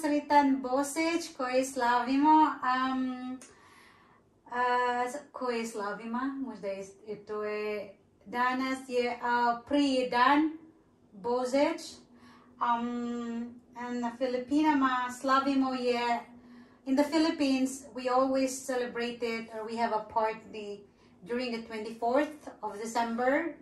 sretan Božić koji slavimo. Um, uh, koji slavimo, možda je, to je danas je uh, prvi dan Božić. Um, and na Filipinama slavimo je in the Philippines, we always celebrate it or we have a party during the 24th of December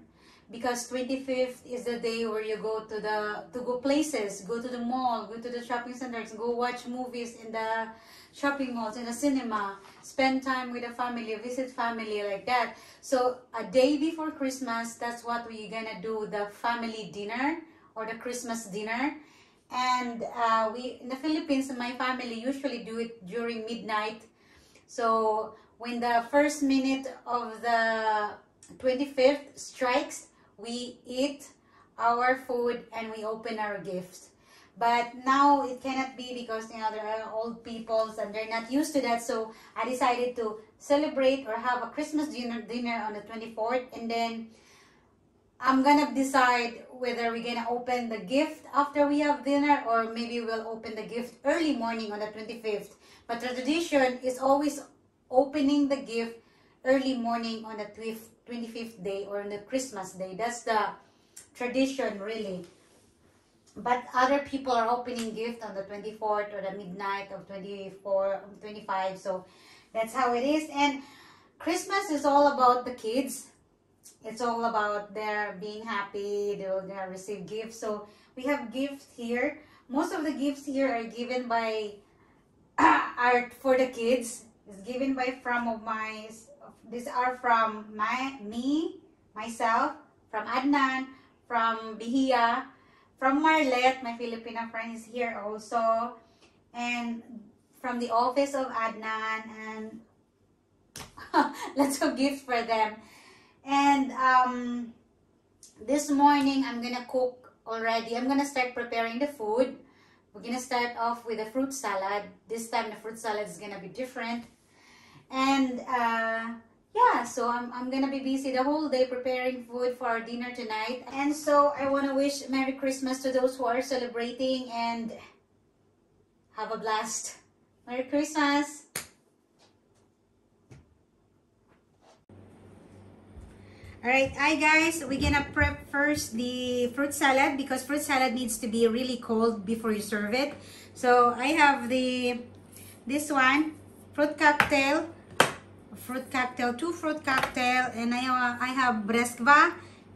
because 25th is the day where you go to the to go places go to the mall go to the shopping centers go watch movies in the shopping malls in the cinema spend time with the family visit family like that. So a day before christmas that's what we're gonna do the family dinner or the christmas dinner. And uh, we in the philippines my family usually do it during midnight. So when the first minute of the 25th strikes we eat our food and we open our gifts. But now it cannot be because you know there are old peoples and they're not used to that. So i decided to celebrate or have a christmas dinner dinner on the 24th and then i'm gonna decide whether we're gonna open the gift after we have dinner or maybe we'll open the gift early morning on the 25th but the tradition is always opening the gift early morning on the 25th day or on the Christmas day. That's the tradition really. But other people are opening gift on the 24th or the midnight of 24, um, 25. So that's how it is. And Christmas is all about the kids. It's all about their being happy. They're gonna receive gifts. So we have gifts here. Most of the gifts here are given by art for the kids. It's given by from of my these are from my me, myself, from Adnan, from Bihia, from Marlet, my Filipino friend is here also, and from the office of Adnan, and lots of gifts for them. And um, this morning, I'm gonna cook already. I'm gonna start preparing the food. We're gonna start off with a fruit salad. This time, the fruit salad is gonna be different. And uh, yeah, so I'm, I'm gonna be busy the whole day preparing food for our dinner tonight. And so I wanna wish Merry Christmas to those who are celebrating and have a blast. Merry Christmas! Alright, hi guys, we're gonna prep first the fruit salad because fruit salad needs to be really cold before you serve it. So I have the this one, fruit cocktail fruit cocktail, two fruit cocktail, and I, uh, I have Breskva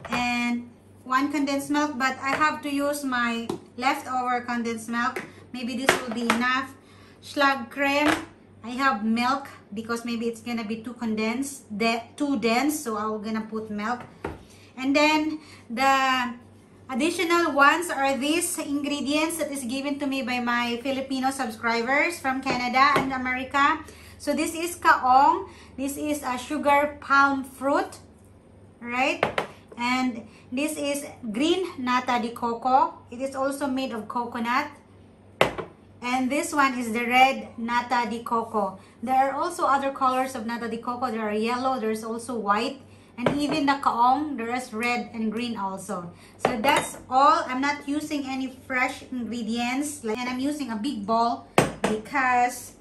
and one condensed milk, but I have to use my leftover condensed milk. Maybe this will be enough. Schlag cream, I have milk because maybe it's gonna be too condensed, de too dense, so I'm gonna put milk. And then the additional ones are these ingredients that is given to me by my Filipino subscribers from Canada and America. So this is kaong. This is a sugar palm fruit. Right? And this is green nata de coco. It is also made of coconut. And this one is the red nata de coco. There are also other colors of nata de coco. There are yellow. There's also white. And even the kaong, there is red and green also. So that's all. I'm not using any fresh ingredients. And I'm using a big bowl because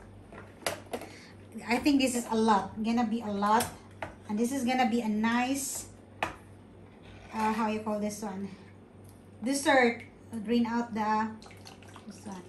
I think this is a lot. Gonna be a lot. And this is gonna be a nice, uh, how you call this one? Dessert. Drain out the, this one.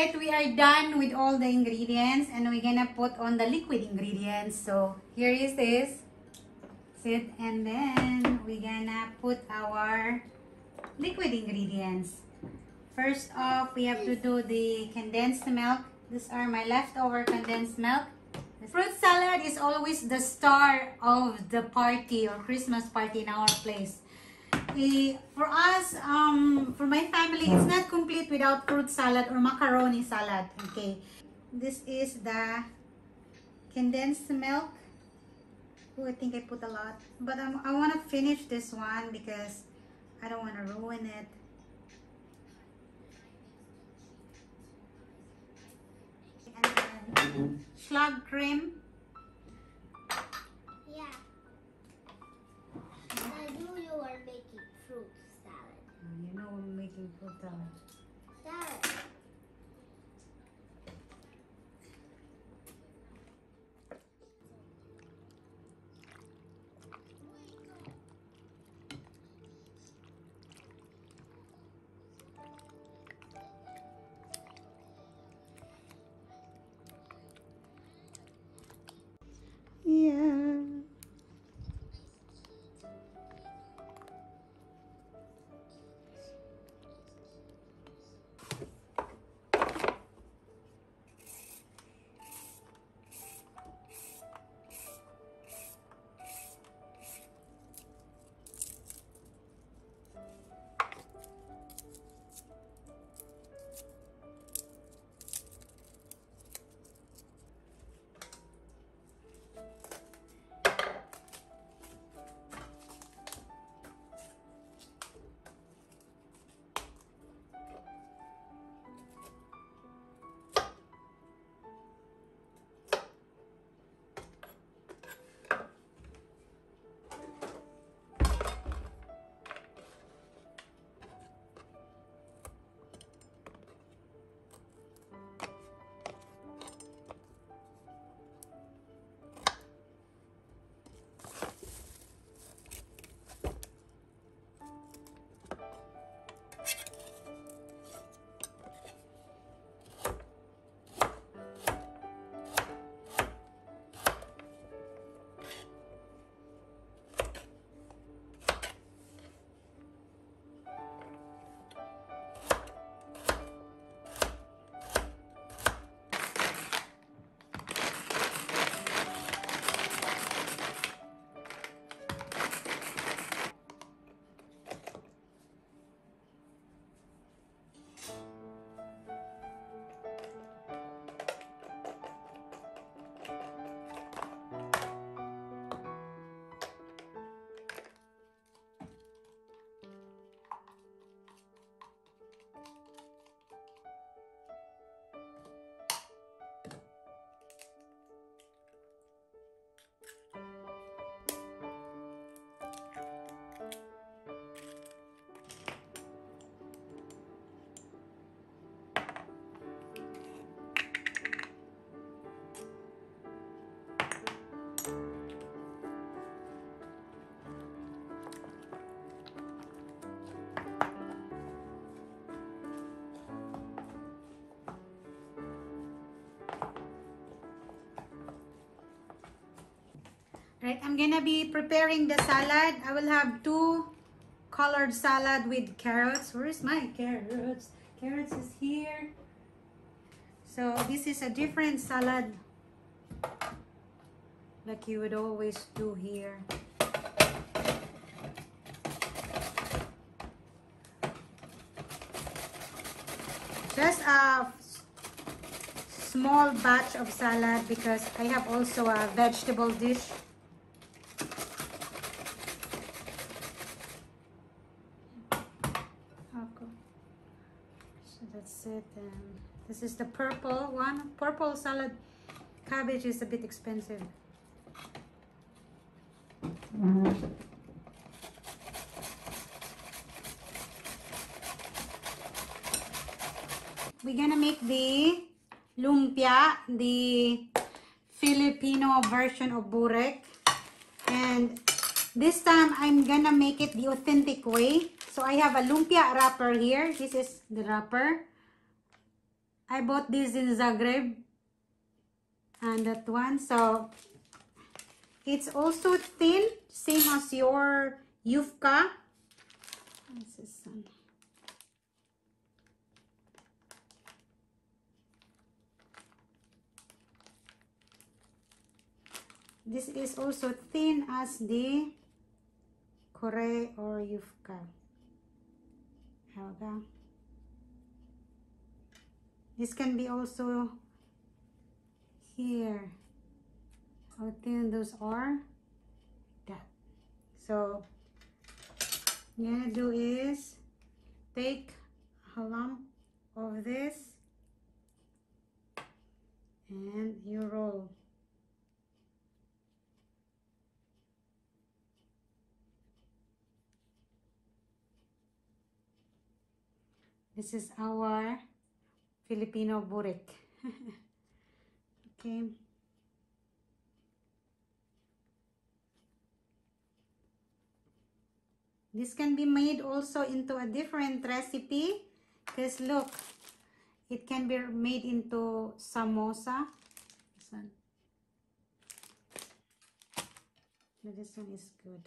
We are done with all the ingredients and we're gonna put on the liquid ingredients. So here is this. Sit and then we're gonna put our liquid ingredients. First off, we have to do the condensed milk. These are my leftover condensed milk. The fruit salad is always the star of the party or Christmas party in our place. Eh, for us, um, for my family, it's not complete without fruit salad or macaroni salad. Okay, this is the condensed milk. Oh, I think I put a lot, but I'm, I want to finish this one because I don't want to ruin it. And then schlag cream. Know I'm making Right, I'm gonna be preparing the salad. I will have two colored salad with carrots. Where is my carrots? Carrots is here. So this is a different salad like you would always do here. Just a small batch of salad because I have also a vegetable dish. Okay. So that's And this is the purple one. Purple salad cabbage is a bit expensive. We're gonna make the lumpia, the Filipino version of burek. And this time, I'm gonna make it the authentic way. So I have a lumpia wrapper here. This is the wrapper. I bought this in Zagreb and that one so it's also thin same as your Yufka this one? This is also thin as the Kore or Yufka. Helga. This can be also here. How thin those are. That. So, you're gonna do is take a lump of this and you roll. This is our Filipino burek. okay. This can be made also into a different recipe. Because look, it can be made into samosa. This one. This one is good.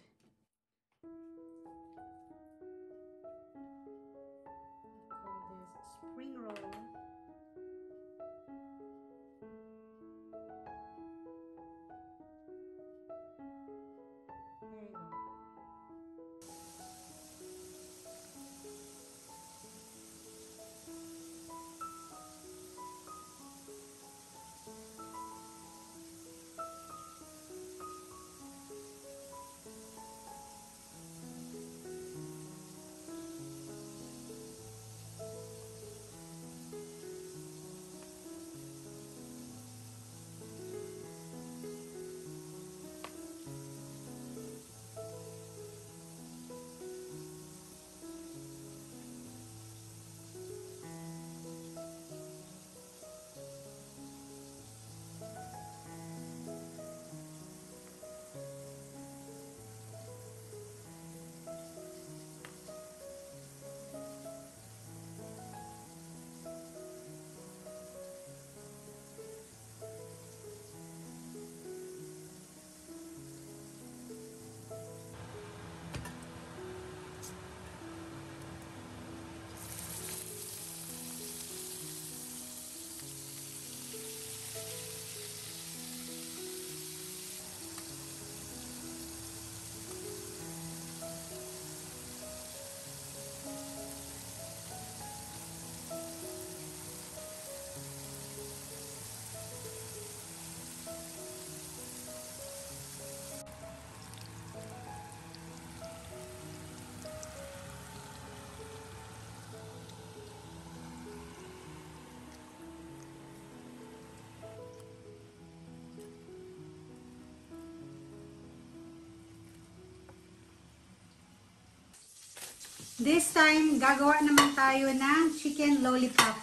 This time, gagawa naman tayo ng chicken lollipop.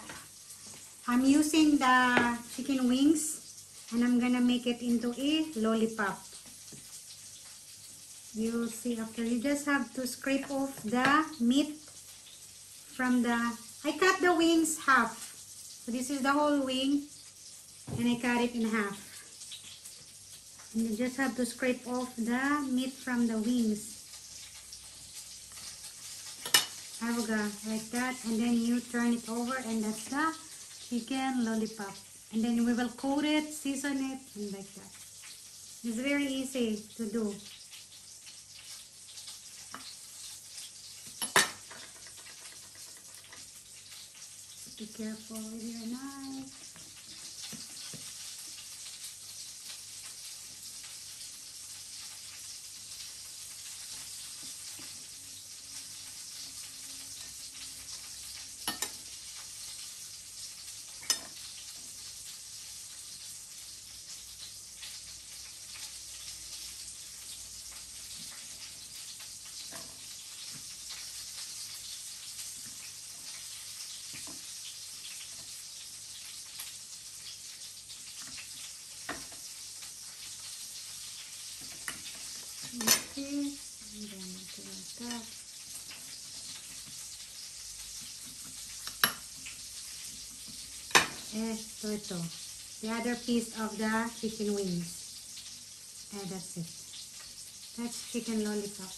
I'm using the chicken wings and I'm gonna make it into a lollipop. You'll see after. You just have to scrape off the meat from the... I cut the wings half. So this is the whole wing and I cut it in half. And you just have to scrape off the meat from the wings. Like that. And then you turn it over and that's the chicken lollipop. And then we will coat it, season it, and like that. It's very easy to do. Be careful with your knife. Okay, and then do like that. Ito, ito. The other piece of the chicken wings. And that's it. That's chicken lollipop.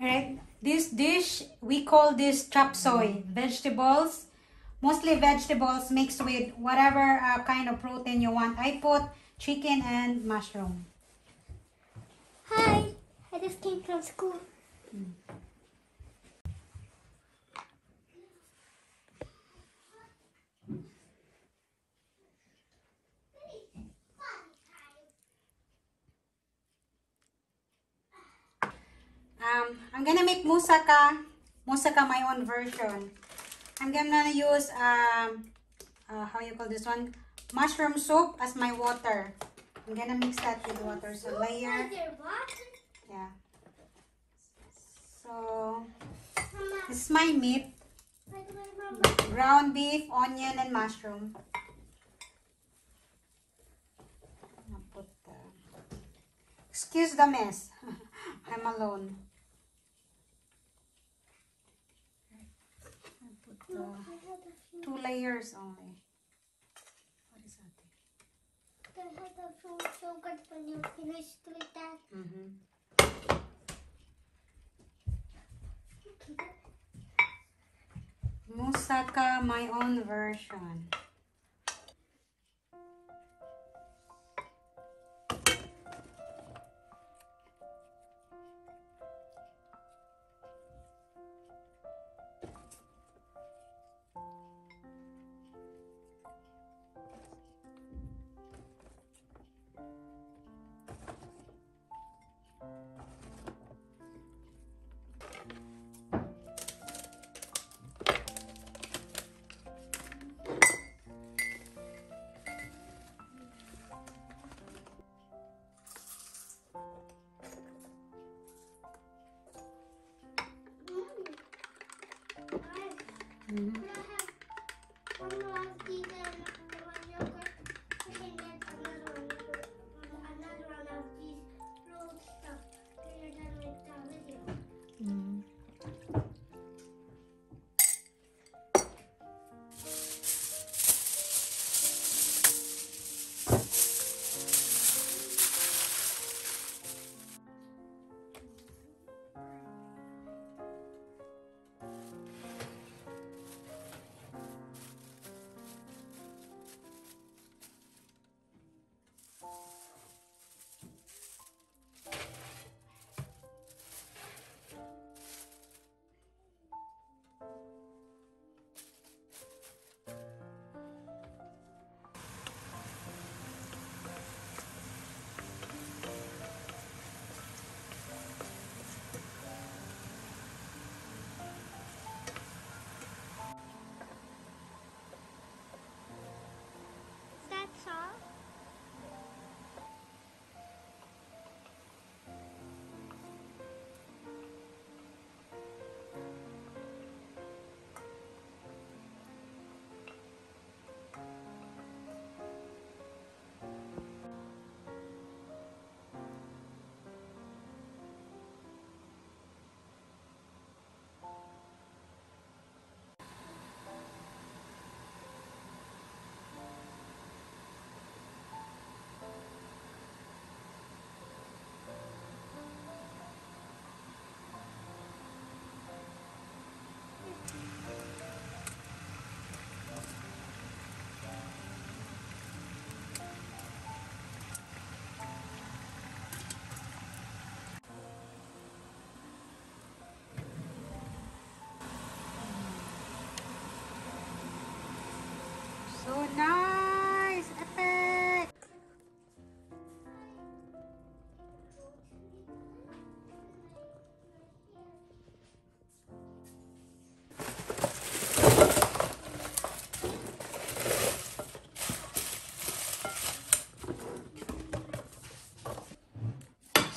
Alright, this dish, we call this chop soy. Vegetables, mostly vegetables mixed with whatever uh, kind of protein you want. I put chicken and mushroom. Hi, I just came from school. Um, I'm gonna make moussaka, moussaka my own version. I'm gonna use um, uh, how you call this one, mushroom soup as my water. I'm gonna mix that with water. So layer, yeah. So this is my meat: ground beef, onion, and mushroom. Put the- Excuse the mess. I'm alone. Put few. Two layers only. Is that? I had a fruit yogurt when you finished with that. Mm-hmm. Moussaka, my own version. Mm.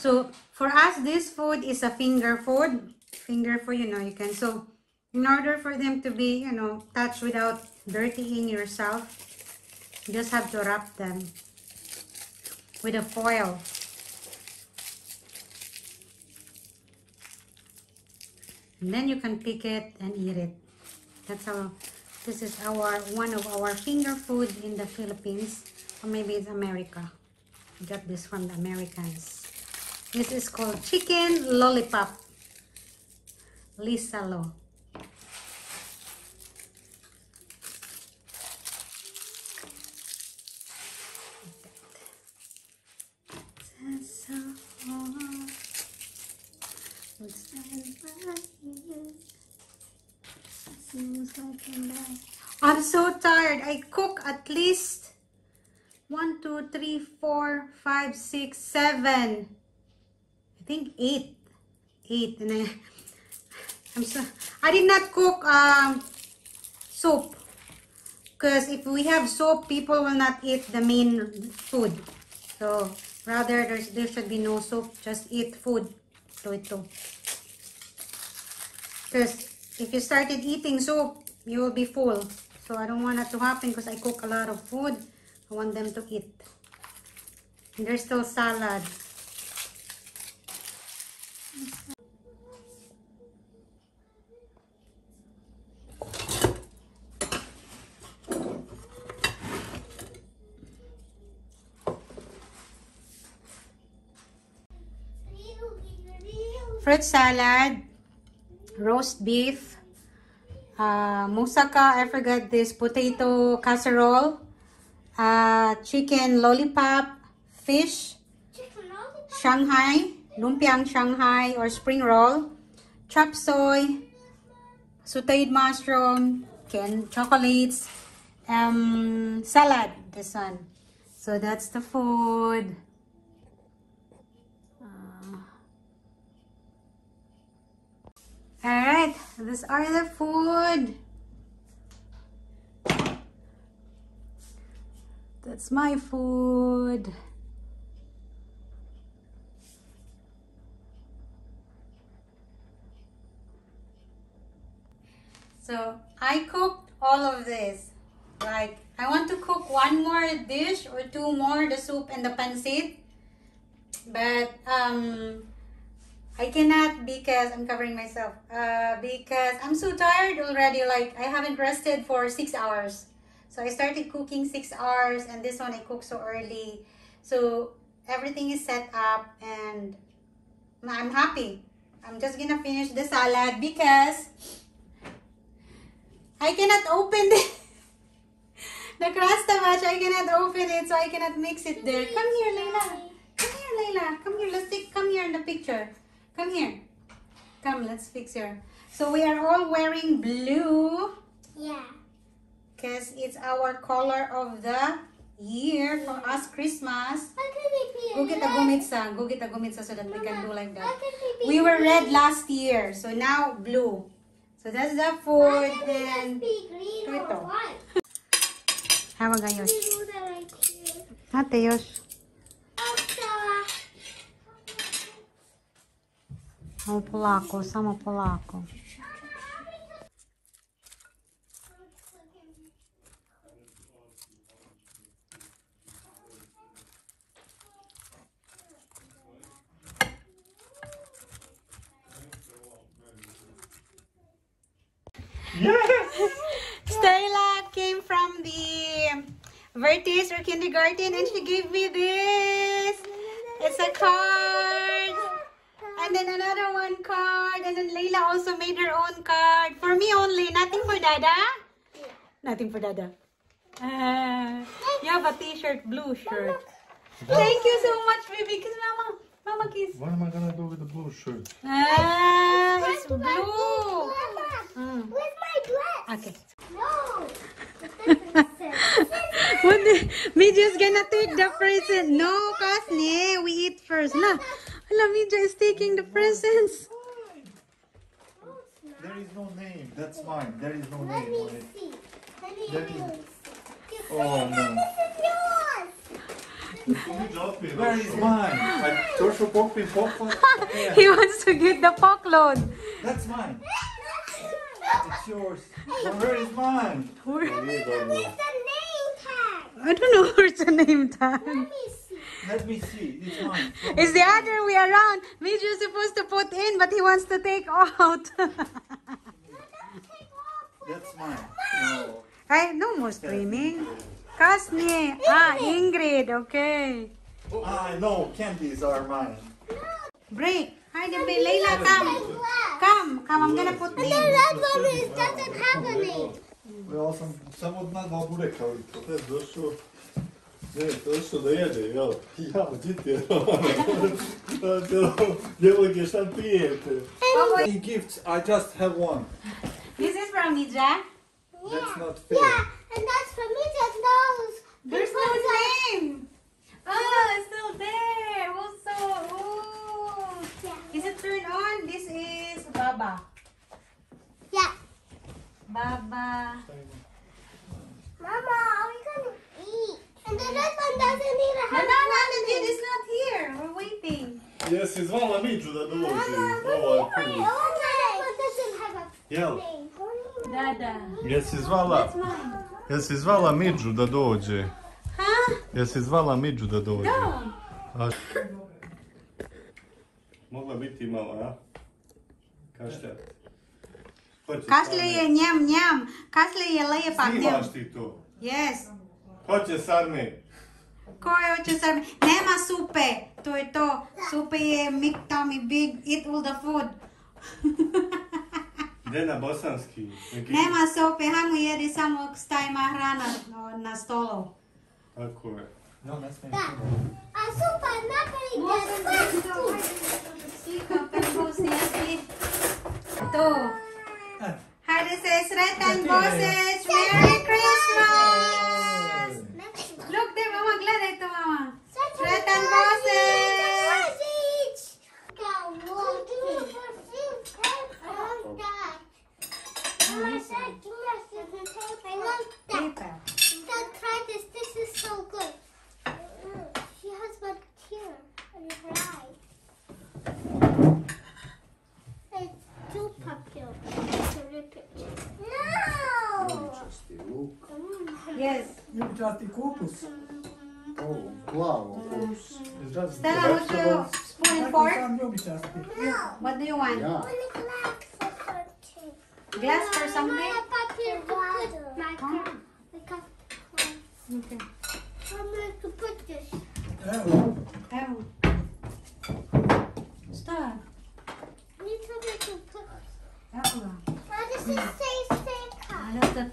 So for us, this food is a finger food. Finger food, you know, you can. So in order for them to be, you know, touched without dirtying yourself, you just have to wrap them with a foil. And then you can pick it and eat it. That's how, this is our, one of our finger food in the Philippines. Or maybe it's America. Got this from the Americans. This is called chicken lollipop. Lisa Lo. I'm so tired. I cook at least one, two, three, four, five, six, seven. Think eight. Eight. And I, I'm so I did not cook um soup. Because if we have soup, people will not eat the main food. So rather there's there should be no soup, just eat food. So ito. Because if you started eating soup, you will be full. So I don't want that to happen because I cook a lot of food. I want them to eat. And there's still salad. Fruit salad, roast beef, uh, moussaka, I forgot this, potato casserole, uh, chicken lollipop, fish. Shanghai, lumpiang Shanghai or spring roll, chop soy, sauteed mushroom, canned chocolates, um, salad, this one. So that's the food. These are the food. That's my food. So I cooked all of this. Like I want to cook one more dish or two more, the soup and the pancit. But um I cannot because I'm covering myself. Uh, because I'm so tired already. Like I haven't rested for six hours. So I started cooking six hours, and this one I cook so early. So everything is set up, and I'm happy. I'm just gonna finish the salad because I cannot open the the much. I cannot open it, so I cannot mix it there. Come here, Layla. Come here, Layla. Come here. Let's take. Come here in the picture. Come here. Come. Let's fix here. So we are all wearing blue Yeah. because it's our color of the year for us Christmas. Why can't it be Go get a red? gumitsa. Go get a gumitsa so that we can do like that. We were red last year, so now blue. So that's the food can't it and just be green or white? Hawa gayos. We that right. Ate Yosh. Oh, Sarah. Samo polako, samo polako. Stella came from the vrtić or kindergarten and she gave me this. It's a card. And then another one card. And then Layla also made her own card. For me only. Nothing for Dada? Yeah. Nothing for Dada. Uh, you have a t-shirt, blue shirt. Thank you so much, baby. Kiss Mama. Mama kiss. What am I gonna do with the blue shirt? Ah, it's blue. Mm. Where's my dress? Okay. No. What the, Midya's gonna take the present. No, Kasne, we eat first. La, la, Midya is taking the oh presents. There is no name. That's mine. There is no Let name me on it. see. Let me There see. Oh, no. This is yours. Where is mine? I torso pop in pop. Yeah, He wants to get the pock load. that's mine. It's yours. But where is mine? Where- Oh, you don't know. It's the name tag. I don't know where's the name tag. Let me see. Let me see. It's mine. It's the other way around. Midge is supposed to put in, but he wants to take out. That's mine. No. Ay, no more screaming. Kasni. Ah, Ingrid. Okay. Ah, no. Candies are mine. Break. Hi, Debbie. Layla, come. Come. Come, I'm gonna put And the in. red one is doesn't have a name. Ja sam samo od nas dva bureka to. To je došao, ne, došao da jede, jel? Ja, dite, djevojke, šta? Any gifts? I just have one. This is from Midja. That's not fair. Yeah, and that's for me just knows. There's no name. Oh, it's still there. Also, oh. Yeah. Is it turned on? This is Baba. Yeah. Baba. Mama, And the red one doesn't even have no, the is not here. We're waiting. Yes, izvala Miću da dođe. Ovo ovaj je put. Jel? Da, da. Jesi zvala? Jesi zvala Midžu da dođe? Ha? Jesi zvala Midžu da dođe? Da. Mogla biti malo, a? Kašlja. Kašlja je njem njem. Kašlja je lepa. Snimaš ti to? Yes. Hoće sarmi. Ko je hoće sad? Nema supe. To je to. Supe je big tummy, big, eat all the food. Gdje na bosanski? Neki- Nema supe, hajmo jedi samo stajma hrana na stolu. Tako je. No, ne smijem. Da. A super, napravi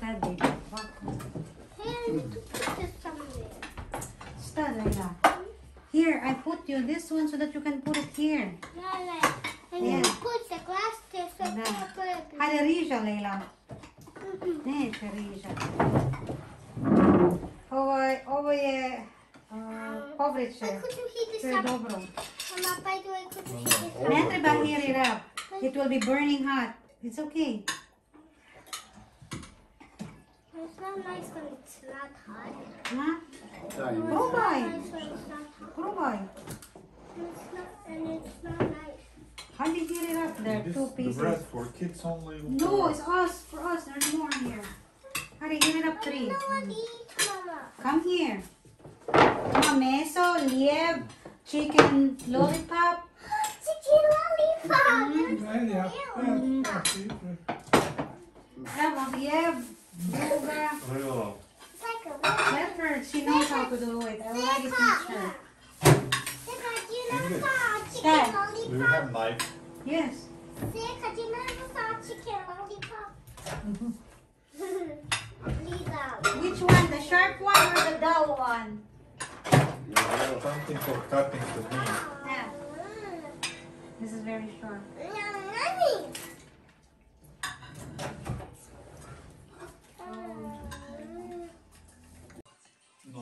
car. da to tebi. Ovako. Here, I need to put this somewhere. Stop, Leila. Here, I put you this one so that you can put it here. No, like, I need to Yeah. put the glass there so Da. I can put it. Hajde riža, Leila. Mhm. Neće riža. Ovo, je- ovo je uh, povrće. Why could you heat To this je up? dobro. Mama, by the way, could you heat this up? Ne treba heat it up. It will be burning hot. It's okay. It's not nice when it's not hot. Ha? Daj. It's Probaj. not nice when it's not hot. Probaj. It's not, and it's not nice. Hajde heat it up there, This two the pieces. bread for kids only. No, it's us, for us. There's more here. Hajde heat it up I three. don't want to eat, Mama. Come here. Come meso, lieb, chicken lollipop. Chicken lollipop. Mm-hmm. Elija. Evo, lieb, druga. Evo. It's like a she knows how to do it. I already teach her. You never saw a Dad. Do you have knife? Yes. Sika, do you never saw a chicken lollipop? Lisa. Which one? The sharp one or the dull one? Something for cutting the meat. Yeah. This is very short.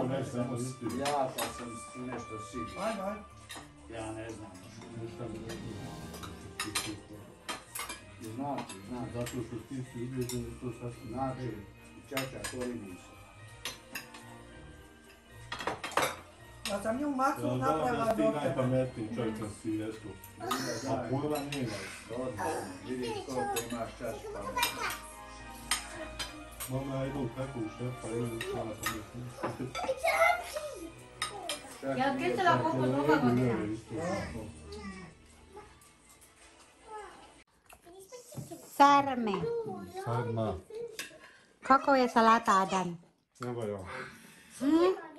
Ja ne znam. Ja pa sam nešto siguran. Ajde, ajde. Ja ne znam. Nisam Znači, znam, zato što ti si ubeđen da to sasvim znači. Čača, to limusa. Ja sam nju maknu Ja napravila da ti doktor. najpametniji čovjek na svijetu. A pojma nije. Odmah, vidiš koliko imaš čača Mama, I don't have to step by step. Ja odkrcala koliko nova godina. Sarme. Sarma. Kako je salata, Adan? Hm? Ne valjao.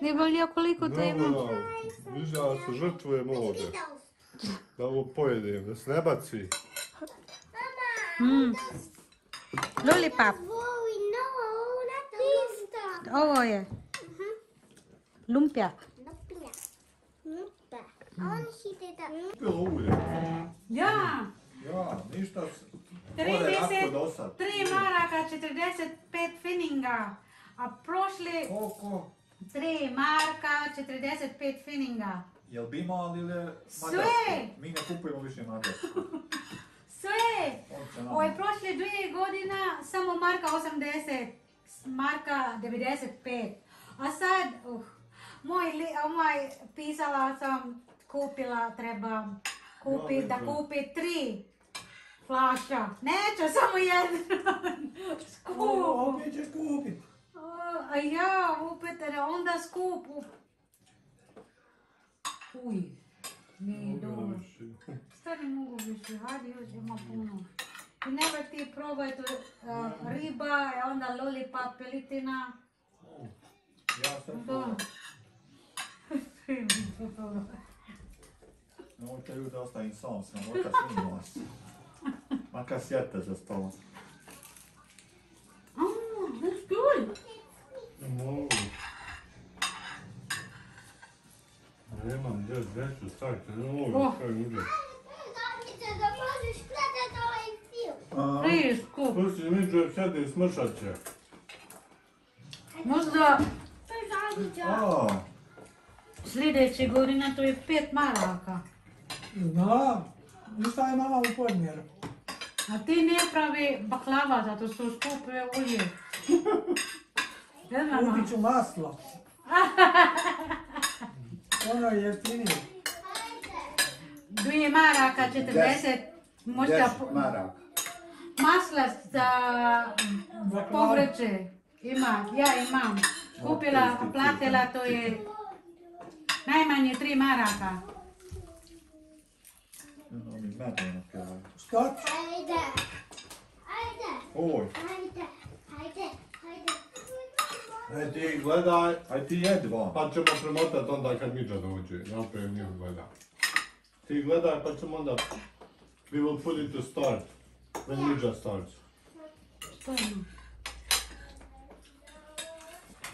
Ne valjao koliko to ima? Ne valjao. Viš da se žrtvujem ovdje. Da ovo pojedim, da se ne baci. Hm. Mama! Mm. Ovo je. Lumpia. Noppia. Nuppa. On sitä. Bilo ulje. Ja. Ja, ništa. s- Tri Ode deset- lako do sad. 3 maraka 45 fininga. A prošli Koliko? 3 marka 45 fininga. Jel bimal ili je Sve. mađarski? Mi ne kupujemo više mađarski. Sve. Ove prošle dvije godina samo marka 80, marka 95. A sad, uh, moj, li, a moj pisala sam, kupila, treba kupi, Ja, da kupi tri flaša. Neću, samo jedan. Skup. Opet ćeš kupit. A ja, opet, onda skup. Uj, nije dobro. Šta ne mogu više, hajde još ima puno. Never ti probaj tu uh, eh, riba, e onda lollipop, pelitina. Ja sam to. Nu orkar Ludde ofta in sån så han orkar simmas. Man. Oh, that's good! No. Det är man, det ne mogu starkt. Det. Čovjek sjedi i smršat će. Možda To je zaviđa. A, sljedeće godine to je pet maraka. Znam. Ništa je mama u podmjeru. A ti ne pravi baklava, zato što skupe ulje. Ne znam, Kupit ću maslo. Ono je jeftinije. dvije maraka, 40, možda Deset po- maraka. Masla za povrće. Ima, ja imam. Kupila, platila, to je najmanje tri maraka. Što? Ajde. Ajde. Oj, Ajde. Ajde. Ajde. E ti gledaj, aj ti jedi vam. pa ćemo premotat onda kad Miđa dođe. Napravim njih gleda. Ti gledaj pa ćemo onda... We will put it to start. Ben iyice hastanesi. Stvarno.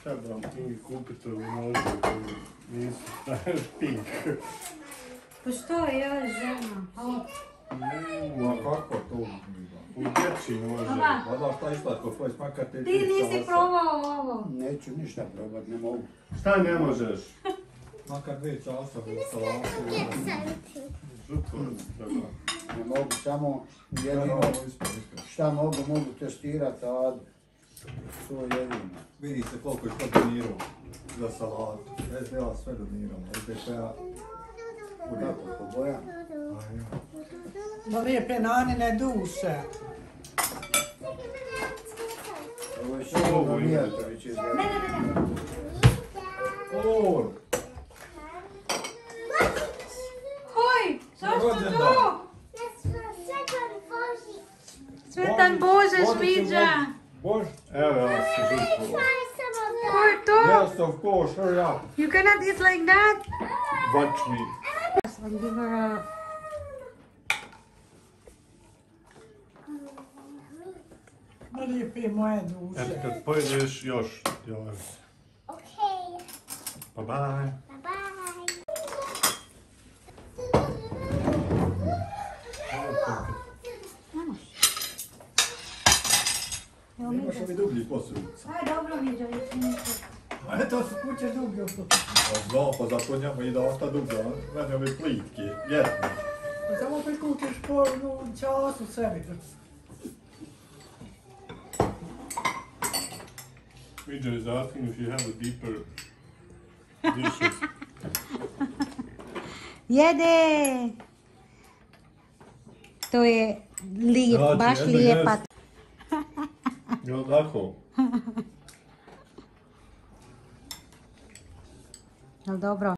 da vam pingi kupite u nožu koji nisu stajali pink. Pa što je ja žena? Uuu, a kako to? U dječji nože. Pa da, šta išla ko tvoj smakate? Ti nisi probao ovo. Neću ništa probat, ne mogu. Šta ne možeš? Makar dvije časa, salamu. Ne mogu samo Jedino ovo šta mogu, mogu testirati, a to je jedino. Vidi se koliko je to donirao za salatu. SDA sve donirao, SDP-a. Kako po boja? Da lijepe nanine duše. Ovo je Ovo sigurno ide. Mijatović izgleda. Ne, ne, ne, ne. Zašto to? Sretan Božić. Svetan Bože, sviđa. Bož, Evo ja se Ko je to? yes of course, hurry up. You cannot eat like that. Watch me. I'll give her a... Da lijepe moje duše. Eto kad pojedeš još, još. Okej. Pa. Bye bye. posudnica. Aj, dobro mi A to su kuće dublje. Pa znam, pa zato njemu i da osta dublje, on njemu je plitki, ljetni. Pa samo prikućeš polnu času sebi. Midja je zatim, if you have a deeper dishes. Jede! To je lijep, znači, baš lijepa Ну, Я даху. Ну, добро.